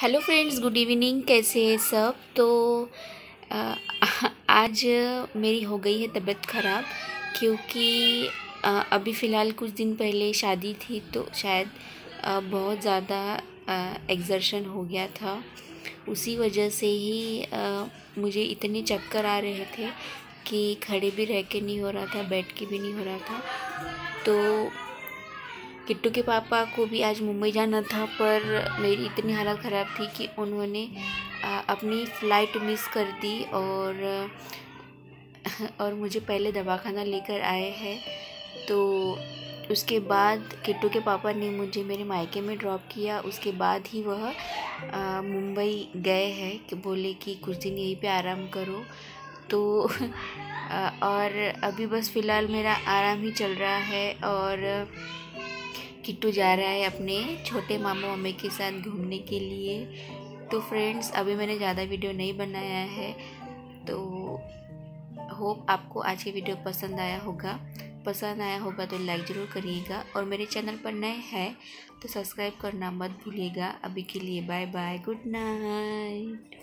Hello friends good evening. कैसे हैं सब? तो आ, आज मेरी हो गई है तबीयत ख़राब क्योंकि आ, अभी फ़िलहाल कुछ दिन पहले शादी थी तो शायद आ, बहुत ज़्यादा एग्जर्शन हो गया था। उसी वजह से ही आ, मुझे इतने चक्कर आ रहे थे कि खड़े भी रह के नहीं हो रहा था बैठ के भी नहीं हो रहा था। तो किट्टू के पापा को भी आज मुंबई जाना था पर मेरी इतनी हालत ख़राब थी कि उन्होंने अपनी फ़्लाइट मिस कर दी और और मुझे पहले दवाखाना लेकर आए हैं। तो उसके बाद किट्टू के पापा ने मुझे मेरे मायके में ड्रॉप किया। उसके बाद ही वह मुंबई गए हैं कि बोले कि कुछ दिन यहीं पे आराम करो। तो आ, और अभी बस फ़िलहाल मेरा आराम ही चल रहा है और किट्टू जा रहा है अपने छोटे मामा मम्मी के साथ घूमने के लिए। तो फ्रेंड्स अभी मैंने ज़्यादा वीडियो नहीं बनाया है तो होप आपको आज की वीडियो पसंद आया होगा। पसंद आया होगा तो लाइक ज़रूर करिएगा। और मेरे चैनल पर नए हैं तो सब्सक्राइब करना मत भूलिएगा। अभी के लिए बाय बाय गुड नाइट